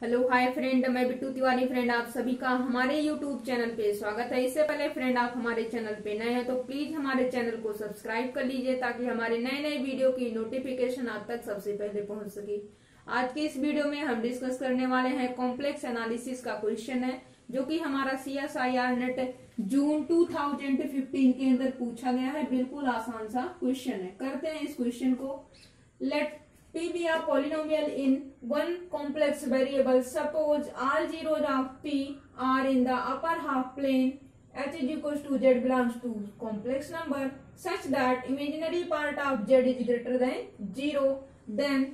Hello hi friend मैं Bittu Tiwari friend आप सभी का हमारे यूट्यूब चैनल पे स्वागत है। इससे पहले फ्रेंड आप हमारे चैनल पे नए हैं तो प्लीज़ हमारे चैनल को सब्सक्राइब कर लीजिए ताकि हमारे नए नए वीडियो की नोटिफिकेशन आप तक सबसे पहले पहुँच सके। आज के इस वीडियो में हम डिस्कस करने वाले हैं कॉम्प्लेक्स एनालिसिस का क्वेश्चन है, जो की हमारा C S I R NET June 2015 के अंदर पूछा गया है। बिल्कुल आसान सा क्वेश्चन है। करते हैं इस क्वेश्चन को। Let p be a polynomial in one complex variable suppose all zeros of p are in the upper half plane h is equals to z belongs to complex number such that imaginary part of z is greater than zero then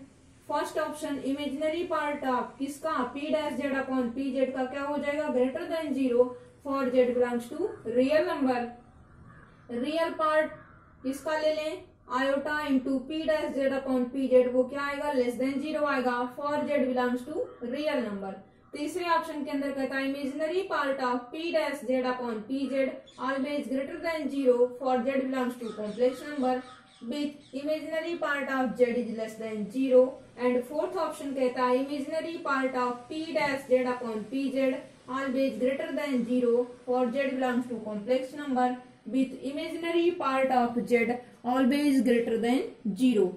first option imaginary part of किसका p dash Z upon P Z का क्या हो जाएगा greater than zero for Z belongs to real number real part किसका ले लें iota into P dash Z upon P Z, वो क्या आएगा? लेस देन ज़ीरो आएगा। For Z belongs to real number. तीसरे ऑप्शन के अंदर कहता है, imaginary part of P dash Z upon P Z always greater than zero for Z belongs to complex number with imaginary part of Z is less than zero and fourth option कहता है imaginary part of P dash Z upon P Z always greater than zero for Z belongs to complex number with imaginary part of Z always greater than zero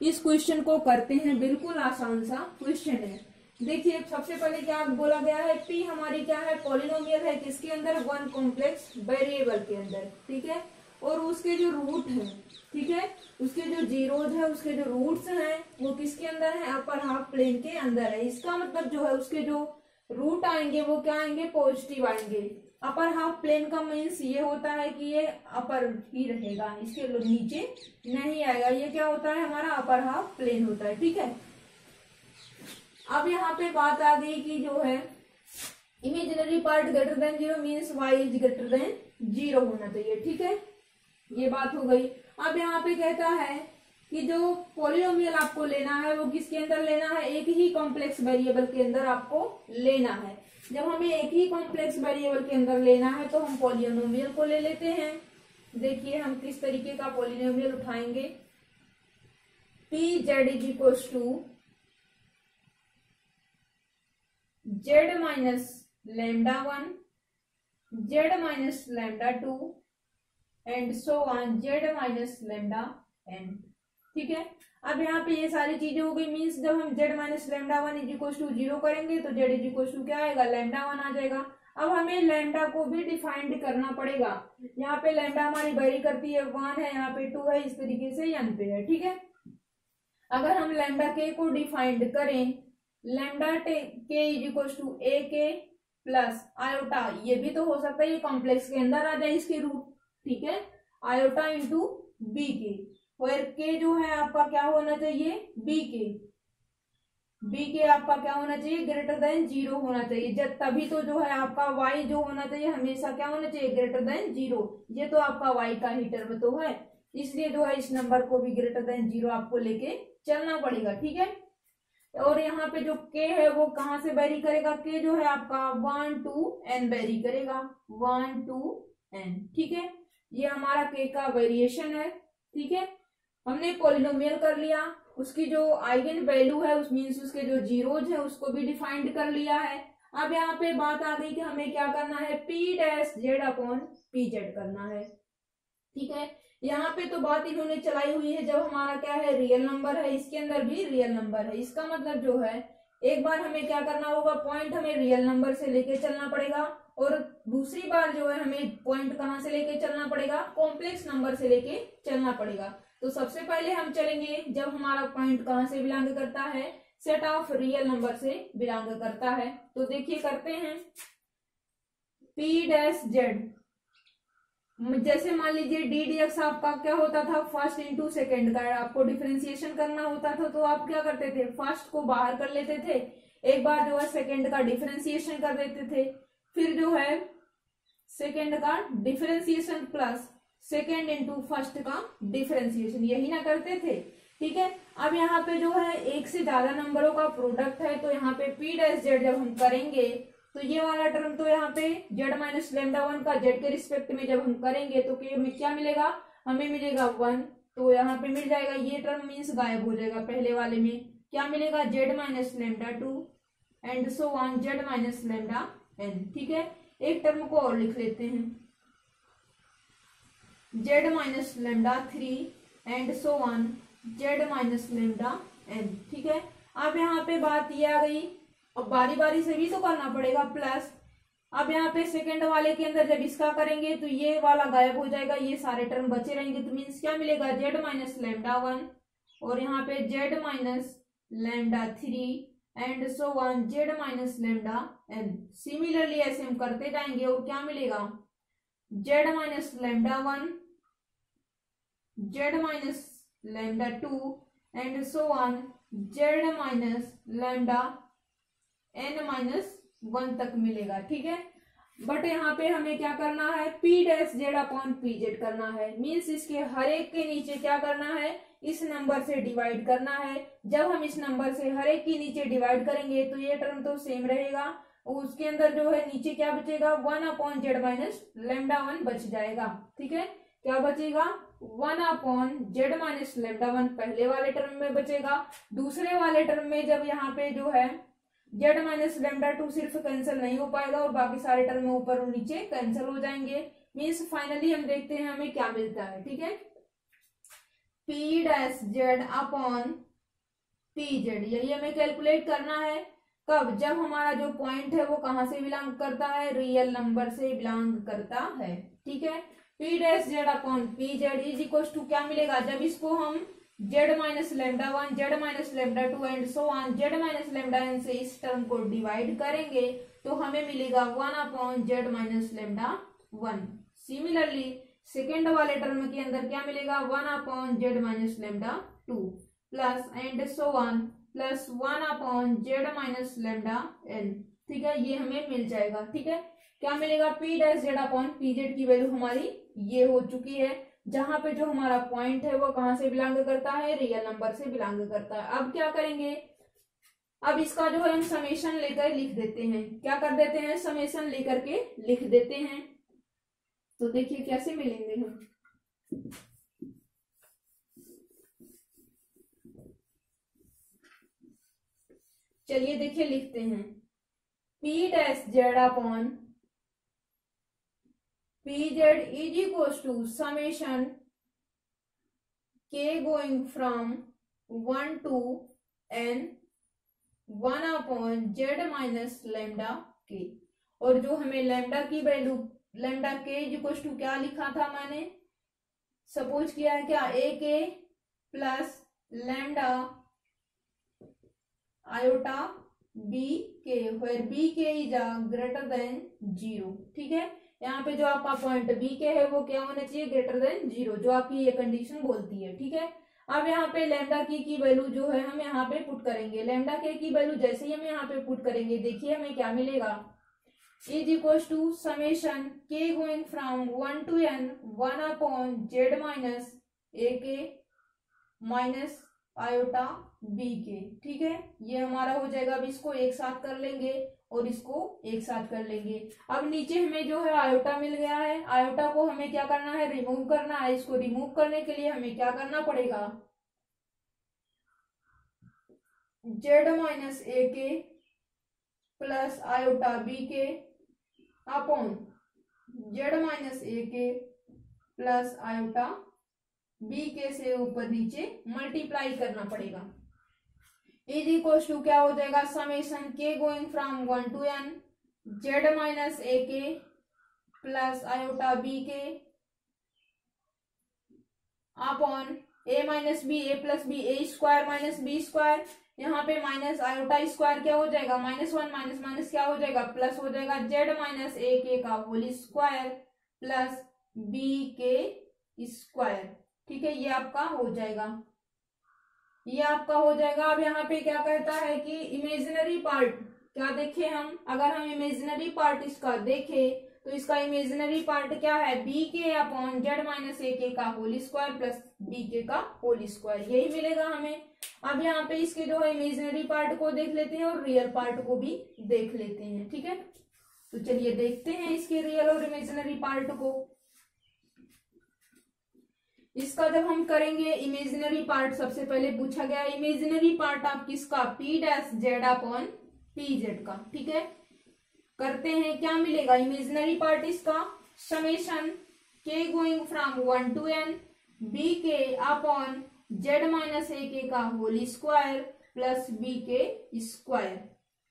इस question को करते हैं बिल्कुल आसान सा question है। देखिए सबसे पहले क्या बोला गया है? पी हमारी क्या है? पॉलिनोमियल है किसके अंदर? वन कॉम्प्लेक्स वेरिएबल के अंदर, ठीक है? और उसके जो रूट है, ठीक है? उसके जो जीरोज है, उसके जो रूट्स हैं, वो किसके अंदर है? अपर हाफ़ प्लेन के अंदर है। इसका मतलब जो है, उसके जो रूट आएँगे, वो क्या आएँगे? पॉजिटिव आएँगे। अपर हाफ़ प्लेन का मीन्स ये होता है कि ये अपर ही रहेगा, इसके नीचे नहीं आएगा। ये क्या होता है? हमारा अपर हाफ़ प्लेन होता है, ठीक है? अब यहाँ पे बात आ गई कि जो है imaginary part greater than zero means Y is greater than zero होना चाहिए, ठीक है? ये बात हो गई। अब यहाँ पे कहता है कि जो पोलियोमियल आपको लेना है, वो किसके अंदर लेना है? एक ही कॉम्प्लेक्स वेरिएबल के अंदर आपको लेना है। जब हमें एक ही कॉम्प्लेक्स वेरिएबल के अंदर लेना है तो हम पोलियोनोमियल को ले लेते हैं। देखिए हम किस तरीके का पोलियोनोमियल उठाएँगे। P Z is equal to Z minus lambda one Z minus lambda two and so on Z minus lambda N ठीक है? अब यहाँ पे ये सारी चीज़ें हो गई मीन्स जब हम Z minus lambda one is equal to zero करेंगे तो जेड इज़ इक्व टू क्या आएगा? लेमडा वन आ जाएगा। अब हमें लेमडा को भी डिफाइंड करना पड़ेगा। यहाँ पे लेमडा हमारी वेरी करती है वन है, यहाँ पे टू है, इस तरीके से एन पे है, ठीक है? अगर हम लेमडा के को डिफाइंड करें लेमडा के इज़ इक्व टू ए के प्लस आयोटा ये भी तो हो सकता है, ये कॉम्प्लेक्स के अंदर आ जाए इसके रूट ठीक है? आयोटा इंटू बी के वेर के जो है आपका क्या होना चाहिए? बी के। बी के आपका क्या होना चाहिए? ग्रेटर देन ज़ीरो होना चाहिए। जब तभी तो जो है आपका वाई जो होना चाहिए, हमेशा क्या होना चाहिए? ग्रेटर देन ज़ीरो ये तो आपका वाई का ही टर्म तो है। इसलिए जो है इस नंबर को भी ग्रेटर देन ज़ीरो आपको लेके चलना पड़ेगा, ठीक है? और यहाँ पे जो के है, वो कहाँ से बैरी करेगा? के जो है आपका वन टू एन बैरी करेगा। वन टू एन ठीक है? ये हमारा के का वेरिएशन है, ठीक है? हमने पोलिनोमियल कर लिया। उसकी जो आइगन वैल्यू है, उस मीन्स उसके जो जीरोज है, उसको भी डिफाइंड कर लिया है। अब यहाँ पे बात आ गई कि हमें क्या करना है? P dash Z upon P Z करना है। ठीक है? यहाँ पे तो बात इन्होंने चलाई हुई है, जब हमारा क्या है? रियल नंबर है। इसके अंदर भी रियल नंबर है। इसका मतलब जो है, एक बार हमें क्या करना होगा? पॉइंट हमें रियल नंबर से लेके चलना पड़ेगा। और दूसरी बार जो है, हमें पॉइंट कहाँ से लेके चलना पड़ेगा? कॉम्प्लेक्स नंबर से लेके चलना पड़ेगा। तो सबसे पहले हम चलेंगे जब हमारा पॉइंट कहाँ से बिलोंग करता है? सेट ऑफ़ रियल नंबर से बिलोंग करता है। तो देखिए करते हैं। पी डैश जेड जैसे मान लीजिए डी डी एक्स आपका क्या होता था? फ़र्स्ट इंटू सेकेंड का। आपको डिफ्रेंसिएशन करना होता था तो आप क्या करते थे? फ़र्स्ट को बाहर कर लेते थे। एक बार जो है सेकेंड का डिफ्रेंसिएशन कर देते थे। फिर जो है सेकेंड का differentiation plus second into first का डिफरेंशिएशन यही ना करते थे। ठीक है? अब यहाँ पे जो है, एक से ज़्यादा नंबरों का प्रोडक्ट है तो यहाँ पे पी डैश जेड जब हम करेंगे तो ये वाला टर्म तो यहाँ पे जेड माइनस लेमडा वन का जेड के रिस्पेक्ट में जब हम करेंगे तो हमें क्या मिलेगा? हमें मिलेगा वन तो यहाँ पे मिल जाएगा, ये टर्म मीन्स गायब हो जाएगा पहले वाले में। क्या मिलेगा? Z minus lambda two and so on Z minus lambda N ठीक है? एक टर्म को और लिख लेते हैं। Z minus lambda three and so on, Z minus lambda N, ठीक है? अब यहाँ पे बात ये आ गई, अब बारी बारी से भी तो करना पड़ेगा प्लस अब यहाँ पे सेकंड वाले के अंदर जब इसका करेंगे तो ये वाला गायब हो जाएगा, ये सारे टर्म बचे रहेंगे तो मीन्स क्या मिलेगा? जेड माइनस लेमडा वन और यहाँ पे Z minus lambda three and so on, Z minus lambda N. Similarly ऐसे हम करते जाएँगे और क्या मिलेगा? Z minus lambda one Z minus lambda two and so on Z minus lambda N minus one तक मिलेगा, ठीक है? बट यहाँ पे हमें क्या करना है? P dash Z upon P Z करना है। मीन्स इसके हर एक के नीचे क्या करना है? इस नंबर से डिवाइड करना है। जब हम इस नंबर से हर एक के नीचे डिवाइड करेंगे तो ये टर्म तो सेम रहेगा। उसके अंदर जो है, नीचे क्या बचेगा? One upon Z minus lambda one बच जाएगा। ठीक है? क्या बचेगा? One upon Z minus lambda one पहले वाले टर्म में बचेगा। दूसरे वाले टर्म में जब यहाँ पे जो है, जेड माइनस लेमडा टू सिर्फ़ कैंसिल नहीं हो पाएगा और बाकी सारे टर्म ऊपर और नीचे कैंसिल हो जाएँगे। मीन्स फाइनली हम देखते हैं हमें क्या मिलता है, ठीक है? P dash Z upon P Z यही हमें कैलकुलेट करना है। कब? जब हमारा जो पॉइंट है वो कहाँ से बिलोंग करता है? रियल नंबर से बिलोंग करता है, ठीक है? P dash Z upon P Z is equal to क्या मिलेगा? जब इसको हम Z minus lambda one Z minus lambda two and so on Z minus lambda N से इस टर्म को डिवाइड करेंगे तो हमें मिलेगा one upon Z minus lambda one similarly second वाले टर्म के अंदर क्या मिलेगा? One upon Z minus lambda two plus and so on plus one upon Z minus lambda N ठीक है? ये हमें मिल जाएगा। ठीक है? क्या मिलेगा? P dash Z upon P Z की वैल्यू हमारी ये हो चुकी है, जहाँ पे जो हमारा पॉइंट है, वो कहाँ से बिलोंग करता है? रियल नंबर से बिलोंग करता है। अब क्या करेंगे? अब इसका जो है हम समेशन लेकर लिख देते हैं। क्या कर देते हैं? समेशन लेकर के लिख देते हैं। तो देखिए कैसे मिलेंगे हम। चलिए देखिए लिखते हैं। P dash Z upon pz is equals to summation k going from 1 to n 1 upon z minus lambda k. और जो हमें लैम्डा की वैल्यू लैम्डा के इक्वल टू क्या लिखा था मैंने? सपोज़ किया है क्या? A K plus lambda iota B K where B K is greater than zero ठीक है? यहाँ पे जो आपका पॉइंट बी के है, वो क्या होना चाहिए? ग्रेटर देन ज़ीरो जो आपकी ये कंडीशन बोलती है, ठीक है? अब यहाँ पे लेमडा की की वैल्यू जो है, हम यहाँ पे पुट करेंगे। लेमडा के की वैल्यू जैसे ही हम यहाँ पे पुट करेंगे, देखिए हमें क्या मिलेगा? Is equal to summation K going from one to N one upon Z minus A K minus iota B के ठीक है? ये हमारा हो जाएगा, अब इसको एक साथ कर लेंगे। और इसको एक साथ कर लेंगे। अब नीचे हमें जो है आयोटा मिल गया है। आयोटा को हमें क्या करना है? रिमूव करना है। इसको रिमूव करने के लिए हमें क्या करना पड़ेगा? Z minus A K plus iota B K upon Z minus A K plus iota B के से ऊपर नीचे मल्टीप्लाई करना पड़ेगा। इज़ इक्वल टू क्या हो जाएगा? Summation K going from one to N Z minus A K plus iota B K upon A minus B A plus B A square minus B square यहाँ पे minus iota square क्या हो जाएगा? Minus one minus minus क्या हो जाएगा? Plus हो जाएगा जेड माइनस ए के का whole square plus B K square ठीक है, ये आपका हो जाएगा। ये आपका हो जाएगा। अब यहाँ पे क्या कहता है कि इमेजिनरी पार्ट क्या देखे हम? अगर हम इमेजिनरी पार्ट इसका देखे तो इसका इमेजिनरी पार्ट क्या है? बी के अपॉन जेड माइनस ए के का होल स्क्वायर प्लस बी के का होल स्क्वायर यही मिलेगा हमें। अब यहाँ पे इसके जो है इमेजिनरी पार्ट को देख लेते हैं और रियल पार्ट को भी देख लेते हैं। ठीक है? तो चलिए देखते हैं इसके रियल और इमेजिनरी पार्ट को। इसका जब हम करेंगे इमेजिनरी पार्ट सबसे पहले पूछा गया इमेजिनरी पार्ट आप किसका? P dash Z upon P Z का, ठीक है? करते हैं, क्या मिलेगा? इमेजनरी पार्ट इसका? Summation K going from one to N B K upon Z minus A K का whole square plus B K square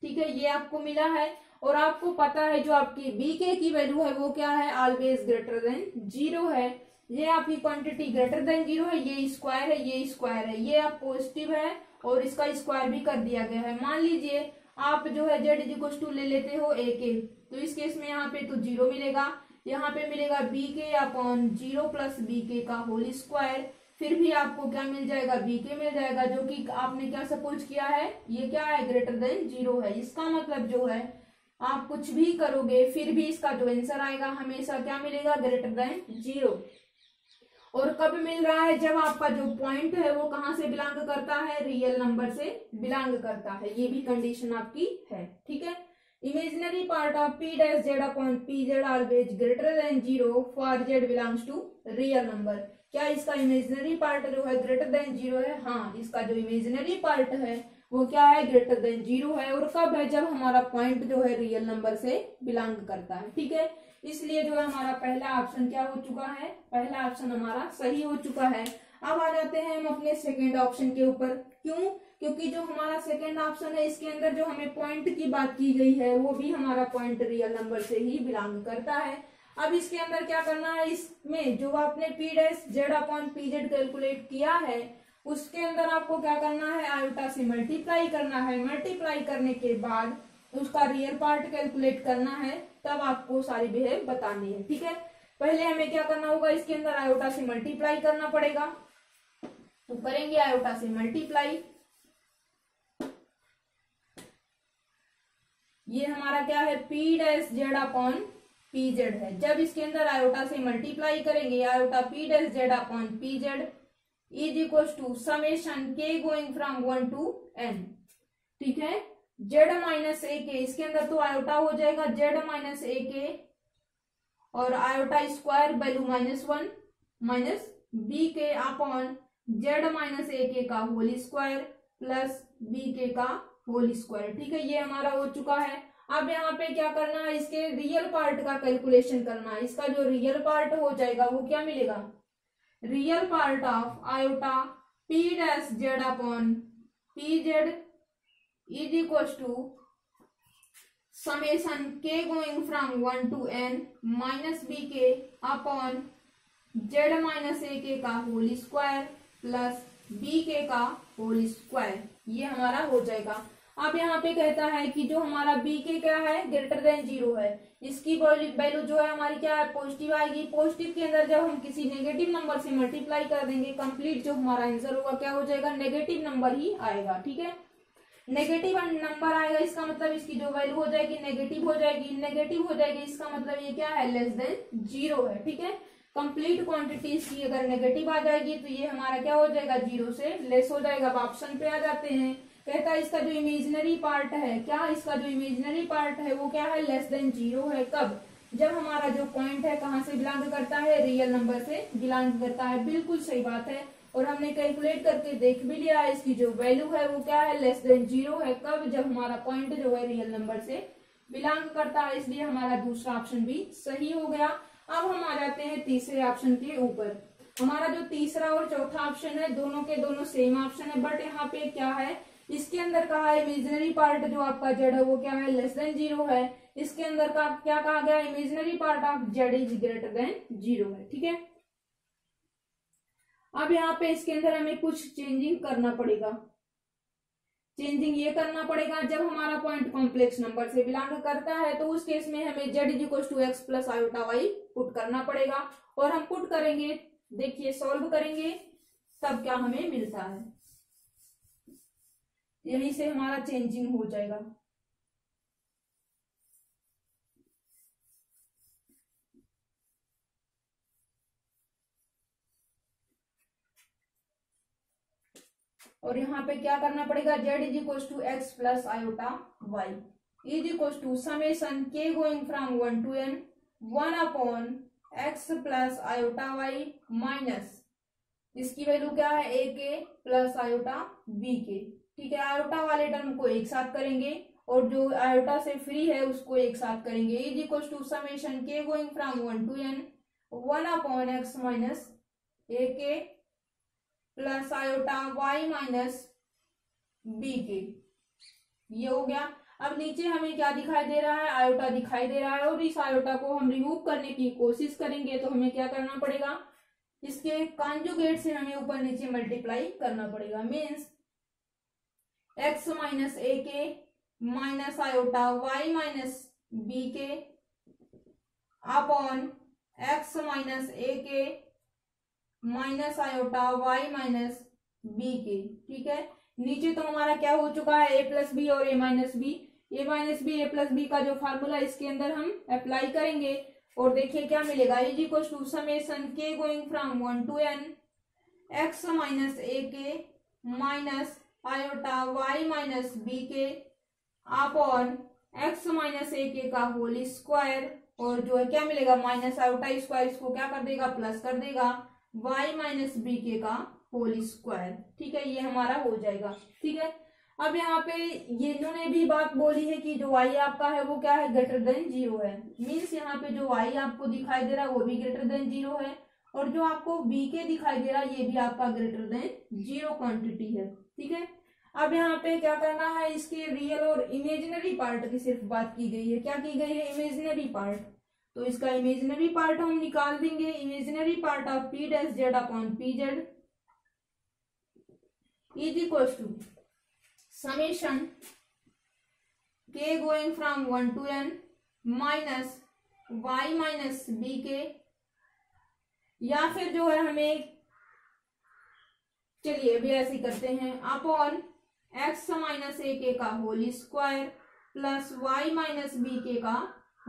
ठीक है? ये आपको मिला है। और आपको पता है जो आपकी बी के की वैल्यू है, वो क्या है? ऑलवेज ग्रेटर देन ज़ीरो है। ये आपकी क्वांटिटी ग्रेटर देन ज़ीरो है, ये स्क्वायर है, ये स्क्वायर है। ये आप पॉजिटिव है और इसका स्क्वायर भी कर दिया गया है। मान लीजिए, आप जो है जेड इज़ टू ले लेते हो ए के। तो इस केस में यहाँ पे तो ज़ीरो मिलेगा। यहाँ पे मिलेगा बी के अपॉन ज़ीरो प्लस बी के का होल स्क्वायर फिर भी आपको क्या मिल जाएगा? बी के मिल जाएगा, जो कि आपने क्या सपोज़ किया है? ये क्या है? ग्रेटर देन ज़ीरो है। इसका मतलब जो है, आप कुछ भी करोगे, फिर भी इसका जो आंसर आएगा। हमेशा क्या मिलेगा? ग्रेटर देन ज़ीरो और कब मिल रहा है? जब आपका जो पॉइंट है, वो कहाँ से बिलोंग करता है? रियल नंबर से बिलोंग करता है। ये भी कंडीशन आपकी है, ठीक है? Imaginary part of P dash Z upon P Z always greater than zero for Z belongs to real number क्या इसका इमेजिनरी पार्ट जो है ग्रेटर देन ज़ीरो है? हाँ इसका जो इमेजिनरी पार्ट है, वो क्या है? ग्रेटर देन ज़ीरो है। और कब है? जब हमारा पॉइंट जो है रियल नंबर से बिलोंग करता है, ठीक है? इसलिए जो है हमारा पहला ऑप्शन क्या हो चुका है? पहला ऑप्शन हमारा सही हो चुका है। अब आ जाते हैं हम अपने सेकेंड ऑप्शन के ऊपर। क्यों? क्योंकि जो हमारा सेकेंड ऑप्शन है, इसके अंदर जो हमें पॉइंट की बात की गई है, वो भी हमारा पॉइंट रियल नंबर से ही बिलोंग करता है। अब इसके अंदर क्या करना है? इसमें जो आपने P dash Z upon P Z calculate किया है, उसके अंदर आपको क्या करना है? आयोटा से मल्टीप्लाई करना है। मल्टीप्लाई करने के बाद उसका रियल पार्ट कैलकुलेट करना है। तब आपको सारी बिहेव बतानी है, ठीक है? पहले हमें क्या करना होगा? इसके अंदर आयोटा से मल्टीप्लाई करना पड़ेगा। तो करेंगे आयोटा से मल्टीप्लाई ये हमारा क्या है? P dash Z upon P Z है। जब इसके अंदर आयोटा से मल्टीप्लाई करेंगे iota P dash Z upon P Z is equal to summation K going from one to N ठीक है? जेड माइनस ए के, इसके अंदर तो आयोटा हो जाएगा, जेड माइनस ए के और iota square value minus one, minus B K upon Z minus A K का होल स्क्वायर प्लस बी के का होल स्क्वायर। ठीक है, ये हमारा हो चुका है। अब यहाँ पे क्या करना है, इसके रियल पार्ट का कैलकुलेशन करना है। इसका जो रियल पार्ट हो जाएगा, वो क्या मिलेगा? Real part of iota P dash Z upon P Z is equal to summation K going from one to N minus B K upon Z minus A K का होल स्क्वायर प्लस बी के का whole square ये हमारा हो जाएगा। अब यहाँ पे कहता है कि जो हमारा बी के क्या है? ग्रेटर देन ज़ीरो है। इसकी वैल्यू जो है हमारी क्या है? पॉजिटिव आएगी। पॉजिटिव के अंदर जब हम किसी नेगेटिव नंबर से मल्टीप्लाई कर देंगे कंप्लीट जो हमारा आंसर होगा, क्या हो जाएगा? नेगेटिव नंबर ही आएगा, ठीक है? नेगेटिव नंबर आएगा, इसका मतलब इसकी जो वैल्यू हो जाएगी नेगेटिव हो जाएगी नेगेटिव हो जाएगी, इसका मतलब ये क्या है? लेस देन ज़ीरो है, ठीक है? कंप्लीट क्वांटिटीज की अगर नेगेटिव आ जाएगी तो ये हमारा क्या हो जाएगा? ज़ीरो से लेस हो जाएगा। अब ऑप्शन पे आ जाते हैं। कहता है, इसका जो इमेजनरी पार्ट है, क्या इसका जो इमेजनरी पार्ट है, वो क्या है? लेस देन ज़ीरो है। कब? जब हमारा जो पॉइंट है, कहाँ से बिलोंग करता है? रियल नंबर से बिलोंग करता है। बिल्कुल सही बात है। और हमने कैलकुलेट करके देख भी लिया है इसकी जो वैल्यू है वो क्या है? लेस देन ज़ीरो है। कब? जब हमारा पॉइंट जो है रियल नंबर से बिलोंग करता है, इसलिए हमारा दूसरा ऑप्शन भी सही हो गया। अब हम आ जाते हैं तीसरे ऑप्शन के ऊपर। हमारा जो तीसरा और चौथा ऑप्शन है, दोनों के दोनों सेम ऑप्शन है बट यहाँ पे क्या है? इसके अंदर कहा है इमेजनरी पार्ट जो आपका जेड है वो क्या है? लेस देन ज़ीरो है। इसके अंदर का क्या कहा गया? Imaginary part of Z is greater than zero है। ठीक है? अब यहाँ पे इसके अंदर हमें कुछ चेंजिंग करना पड़ेगा। चेंजिंग ये करना पड़ेगा, जब हमारा पॉइंट कॉम्प्लेक्स नंबर से बिलोंग करता है तो उस केस में हमें Z is equal to X plus iota Y put करना पड़ेगा। और हम पुट करेंगे, देखिए सॉल्व करेंगे, तब क्या हमें मिलता है। यहीं से हमारा चेंजिंग हो जाएगा। और यहाँ पे क्या करना पड़ेगा? Z is equal to X plus iota Y is equal to summation K going from one to N one upon X plus iota Y minus इसकी वैल्यू क्या है? ए के प्लस आयोटा बी के ठीक है आयोटा वाले टर्म को एक साथ करेंगे और जो आयोटा से फ्री है, उसको एक साथ करेंगे। Is equal to summation K going from one to N one upon X minus A K plus iota Y minus B K. ये हो गया। अब नीचे हमें क्या दिखाई दे रहा है? आयोटा दिखाई दे रहा है और इस आयोटा को हम रिमूव करने की कोशिश करेंगे तो हमें क्या करना पड़ेगा? इसके कॉन्जुगेट से हमें ऊपर नीचे मल्टीप्लाई करना पड़ेगा। Means X minus A K minus iota Y minus B K upon X minus A K minus iota Y minus B K, ठीक है? नीचे तो हमारा क्या हो चुका है? ए प्लस बी और A minus B A minus B A plus B का जो फार्मूला इसके अंदर हम अप्लाई करेंगे। और देखिए क्या मिलेगा? Is equal to summation K going from one to N X minus A K minus iota Y minus B K upon X minus A K का होल स्क्वायर और जो है, क्या मिलेगा? माइनस आयोटा स्क्वायर इसको क्या कर देगा? प्लस कर देगा। वाई माइनस बी के का होल स्क्वायर ठीक है, ये हमारा हो जाएगा। ठीक है? अब यहाँ पे ये इन्होंने भी बात बोली है कि जो वाई आपका है, वो क्या है? ग्रेटर देन ज़ीरो है। मीन्स यहाँ पे जो वाई आपको दिखाई दे रहा है, वो भी ग्रेटर देन ज़ीरो है। और जो आपको बी के दिखाई दे रहा है, ये भी आपका ग्रेटर देन ज़ीरो क्वांटिटी है। ठीक है? अब यहाँ पे क्या करना है, इसके रियल और इमेजिनरी पार्ट की सिर्फ़ बात की गई है। क्या की गई है? इमेजिनरी पार्ट तो इसका इमेजिनरी पार्ट हम निकाल देंगे। Imaginary part of P dash Z upon P Z is equal to summation k going from 1 to n minus Y minus B K या फिर जो है हमें चलिए अभी ऐसे करते हैं। अपॉन एक्स माइनस ए के का whole square plus Y minus B K का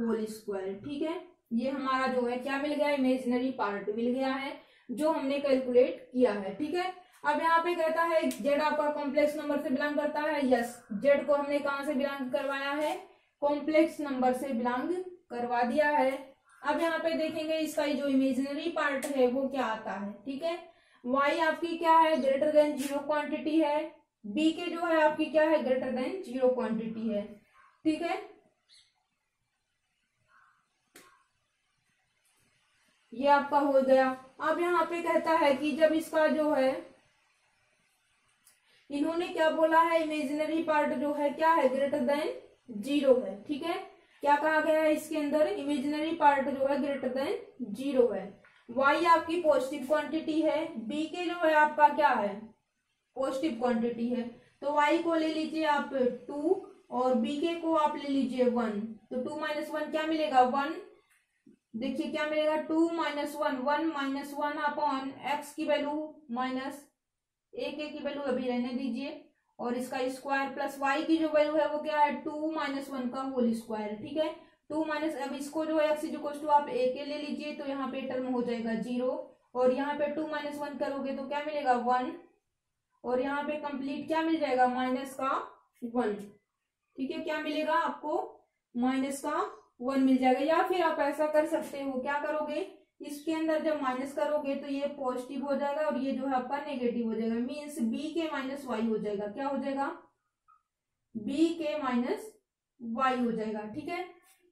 होल स्क्वायर ठीक है? ये हमारा जो है, क्या मिल गया इमेजिनरी पार्ट मिल गया है, जो हमने कैलकुलेट किया है, ठीक है? अब यहाँ पे कहता है जेड आपका कॉम्प्लेक्स नंबर से बिलोंग करता है। यस जेड को हमने कहा से बिलोंग करवाया है? कॉम्प्लेक्स नंबर से बिलोंग करवा दिया है। अब यहाँ पे देखेंगे, इसका जो इमेजिनरी पार्ट है, वो क्या आता है, ठीक है? वाई आपकी क्या है? ग्रेटर देन ज़ीरो क्वांटिटी है। बी के जो है, आपकी क्या है? ग्रेटर देन ज़ीरो क्वांटिटी है, ठीक है? ये आपका हो गया। अब यहाँ पे कहता है कि जब इसका जो है, इन्होंने क्या बोला है? इमेजिनरी पार्ट जो है, क्या है? ग्रेटर देन ज़ीरो है, ठीक है? क्या कहा गया है इसके अंदर? इमेजिनरी पार्ट जो है ग्रेटर देन ज़ीरो है। वाई आपकी पॉजिटिव क्वांटिटी है। बी के जो है, आपका क्या है? पॉजिटिव क्वांटिटी है। तो वाई को ले लीजिए आप टू और बी के को आप ले लीजिए वन तो टू माइनस वन क्या मिलेगा? वन देखिए क्या मिलेगा? Two minus one one minus one upon X की वैल्यू माइनस ए के की वैल्यू अभी रहने दीजिए। और इसका स्क्वायर प्लस वाई की जो वैल्यू है वो क्या है? टू माइनस वन का होल स्क्वायर, ठीक है? टू माइनस, अब इसको जो है एक्स इक्वल टू आप ए के ले लीजिए तो यहाँ पे टर्म हो जाएगा ज़ीरो। और यहाँ पे टू माइनस वन करोगे तो क्या मिलेगा? वन। और यहाँ पे कंप्लीट क्या मिल जाएगा? माइनस का वन। ठीक है? क्या मिलेगा आपको? माइनस का वन मिल जाएगा। या फिर आप ऐसा कर सकते हो, क्या करोगे? इसके अंदर जब माइनस करोगे तो ये पॉजिटिव हो जाएगा और ये जो है आपका नेगेटिव हो जाएगा। Means B K minus Y हो जाएगा। क्या हो जाएगा? बी के माइनस वाई हो जाएगा। ठीक है?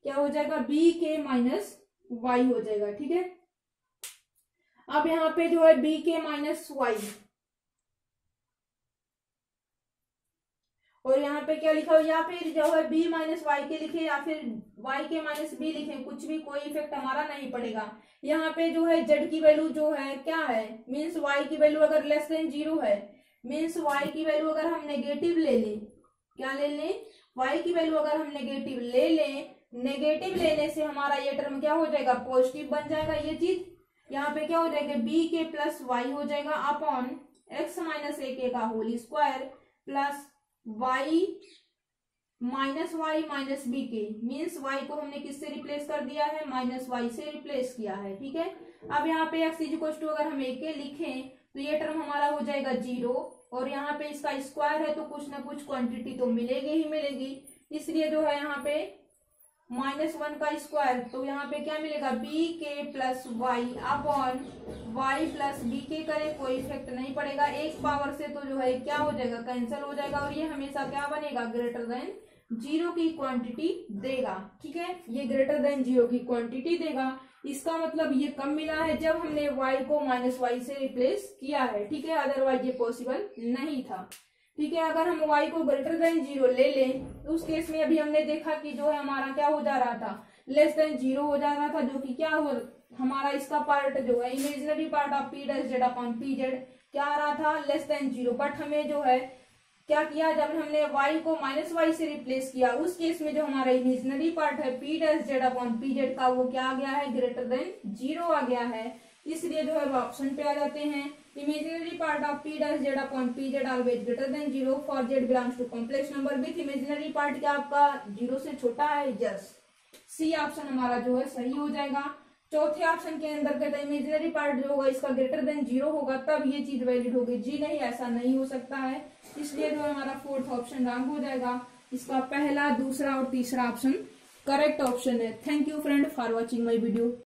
क्या हो जाएगा? बी के माइनस वाई हो जाएगा। ठीक है? अब यहाँ पे जो है बी के माइनस वाई और यहाँ पे क्या लिखा हो? या फिर जो है बी माइनस वाई के लिखे या फिर वाई के माइनस बी लिखे, कुछ भी कोई इफ़ेक्ट हमारा नहीं पड़ेगा। यहाँ पे जो है जेड की वैल्यू जो है, क्या है? मीन्स वाई की वैल्यू अगर लेस देन ज़ीरो है मीन्स वाई की वैल्यू अगर हम नेगेटिव ले लें, क्या ले लें? वाई की वैल्यू अगर हम नेगेटिव ले लें नेगेटिव लेने से हमारा ये टर्म क्या हो जाएगा? पॉजिटिव बन जाएगा ये चीज़। यहाँ पे क्या हो जाएगा? बी के प्लस वाई हो जाएगा अपॉन एक्स माइनस ए के का whole square plus Y minus Y minus B K means Y को हमने किससे रिप्लेस कर दिया है? माइनस वाई से रिप्लेस किया है, ठीक है? अब यहाँ पे एक्स इज़ टू अगर हम एक के लिखें तो ये टर्म हमारा हो जाएगा ज़ीरो और यहाँ पे इसका स्क्वायर है तो कुछ ना कुछ क्वांटिटी तो मिलेगी ही मिलेगी। इसलिए जो है यहाँ पे माइनस वन का स्क्वायर तो यहाँ पे क्या मिलेगा? B K plus Y upon Y plus B K करे, कोई इफ़ेक्ट नहीं पड़ेगा। एक पावर से तो जो है, क्या हो जाएगा? कैंसिल हो जाएगा और ये हमेशा क्या बनेगा? ग्रेटर देन ज़ीरो की क्वांटिटी देगा। ठीक है? ये ग्रेटर देन ज़ीरो की क्वांटिटी देगा। इसका मतलब ये कम मिला है? जब हमने वाई को माइनस वाई से रिप्लेस किया है। ठीक है? अदरवाइज़ ये पॉसिबल नहीं था। ठीक है, अगर हम y को ग्रेटर देन ज़ीरो ले लें तो उस केस में अभी हमने देखा कि जो है हमारा क्या हो जा रहा था? लेस देन ज़ीरो हो जा रहा था, जो कि क्या हो, हमारा इसका पार्ट जो है imaginary part of P dash Z upon P Z क्या आ रहा था? लेस देन ज़ीरो बट हमें जो है, क्या किया? जब हमने y को माइनस वाई से रिप्लेस किया, उस केस में जो हमारा इमेजनरी पार्ट है P dash Z upon P Z का वो क्या आ गया है? ग्रेटर देन ज़ीरो आ गया है। इसलिए जो है वो ऑप्शन पे आ जाते हैं। Imaginary part of P dash Z upon P Z always greater than zero for Z belongs to complex number with imaginary part क्या आपका ज़ीरो से छोटा है? यस सी ऑप्शन हमारा जो है सही हो जाएगा। चौथे ऑप्शन के अंदर कहता है इमेजिनरी पार्ट जो होगा, इसका ग्रेटर देन ज़ीरो होगा, तब ये चीज़ वैलिड होगी। जी नहीं, ऐसा नहीं हो सकता है। इसलिए जो हमारा फोर्थ ऑप्शन रॉन्ग हो जाएगा। इसका पहला, दूसरा और तीसरा ऑप्शन करेक्ट ऑप्शन है। Thank you friend for watching my video